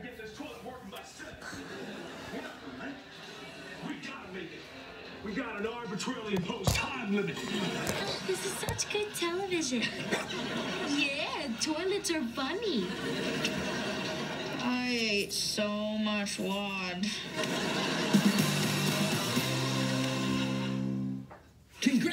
gotta get this toilet working by six. We're not gonna make it. We gotta make it. We got an arbitrarily imposed time limit. This is such good television. yeah, toilets are funny. I ate so much wad.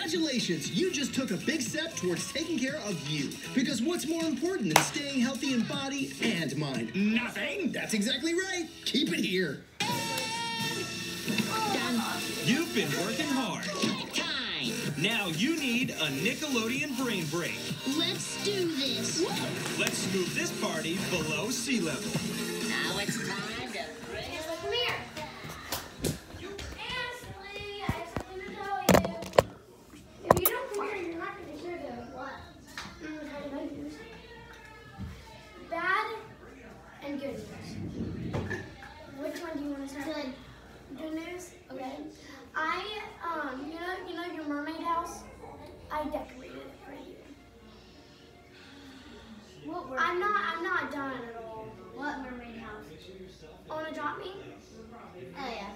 Congratulations! You just took a big step towards taking care of you. Because what's more important than staying healthy in body and mind? Nothing! That's exactly right! Keep it here! Done. You've been working hard. Time. Now you need a Nickelodeon brain break. Let's do this. Let's move this party below sea level. Me? Oh yeah.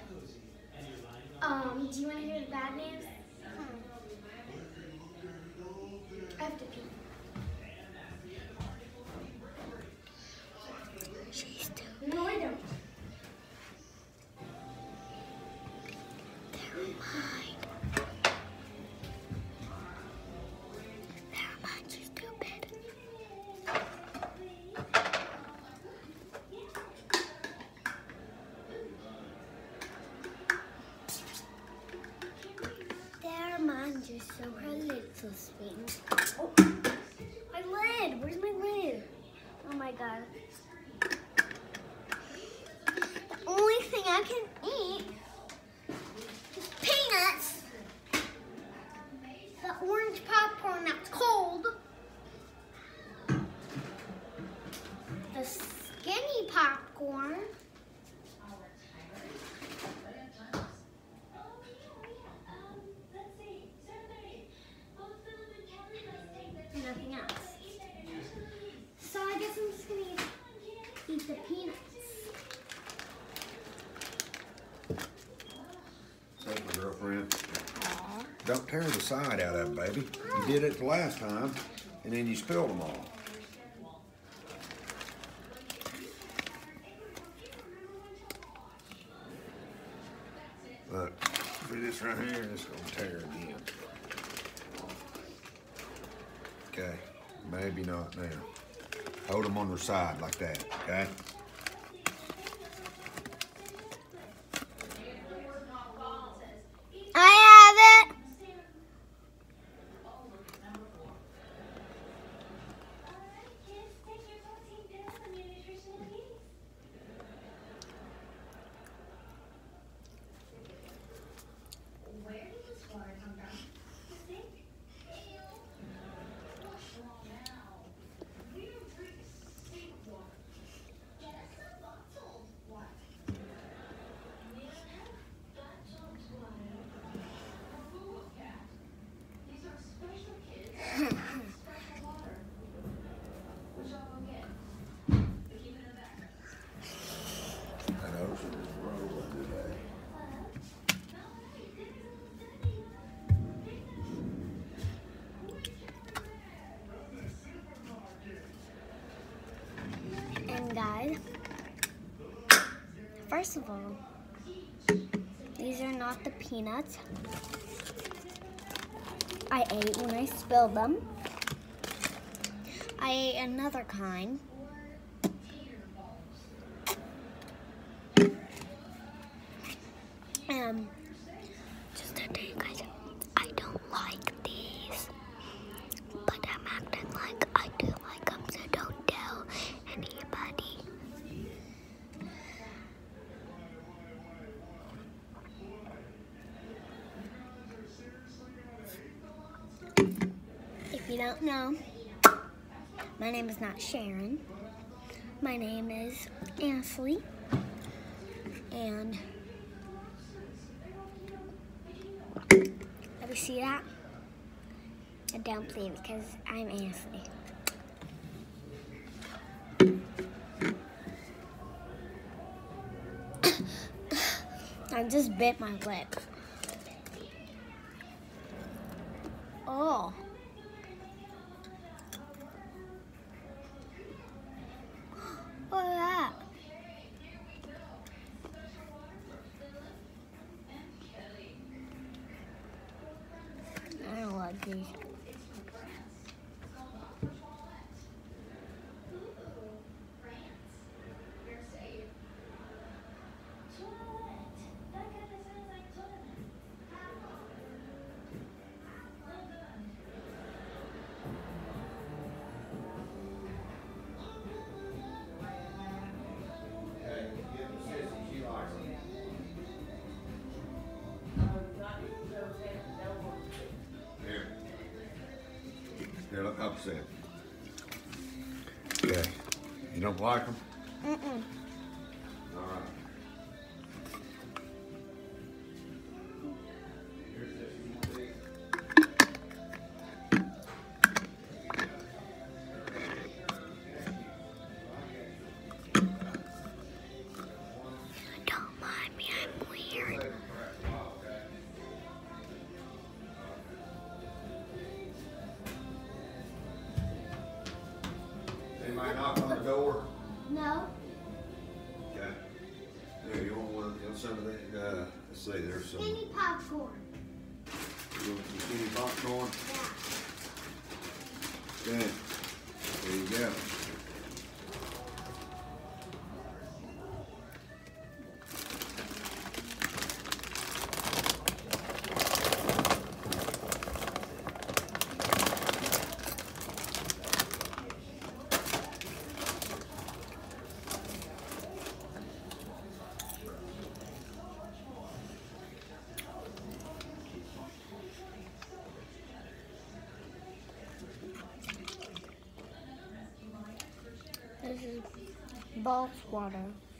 Um, do you want to hear the bad news? I have to pee. Mind, just show her little swing. Oh, my lid. Where's my lid? Oh my god. The only thing I can eat peanuts. That's my girlfriend. Don't tear the side out of it, baby. You did it the last time, and then you spilled them all. Look, see this right here? It's gonna tear again. Okay, maybe not now. Hold them on their side like that, okay? And guys, first of all, these are not the peanuts I ate when I spilled them. I ate another kind. Um, just to tell you guys, I don't like these, but I'm acting like I do like them, so don't tell anybody. If you don't know, my name is not Sharon. My name is Ashley. And Let me see that. a don't because I'm Anthony. I just bit my lip. Oh. What's that? I don't Look. Okay. You don't like them? Door? No. Okay. Yeah, you want one, you want some of that, uh, let's see, there's some, you Skinny popcorn. want some skinny popcorn? Yeah. Okay. There you go. This is ball water.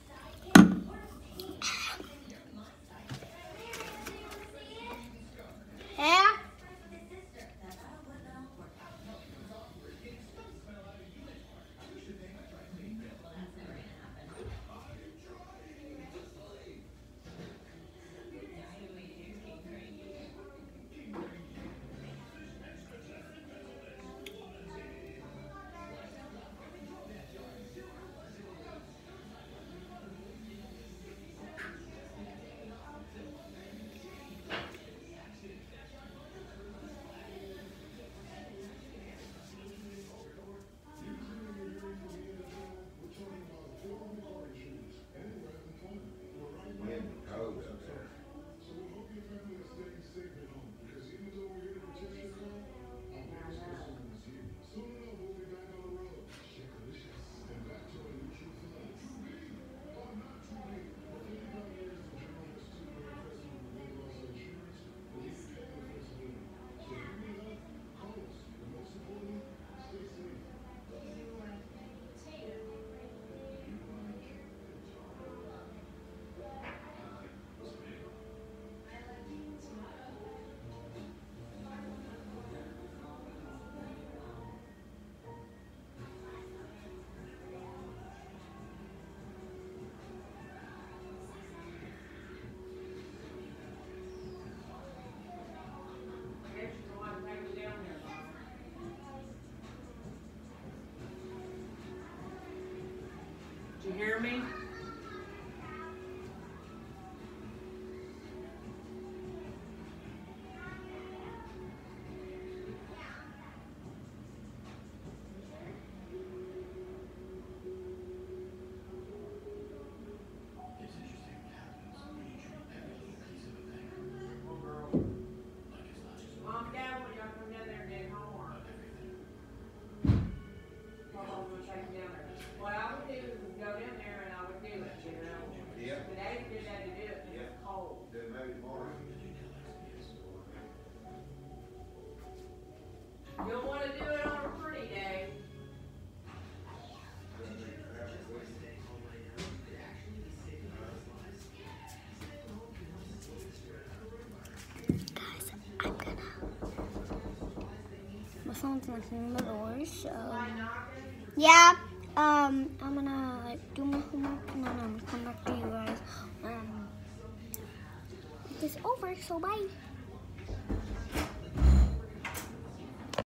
Me? Phone's the door, so. Yeah, um, I'm gonna do my homework and then I'm gonna come back to you guys. Um, this over, so bye.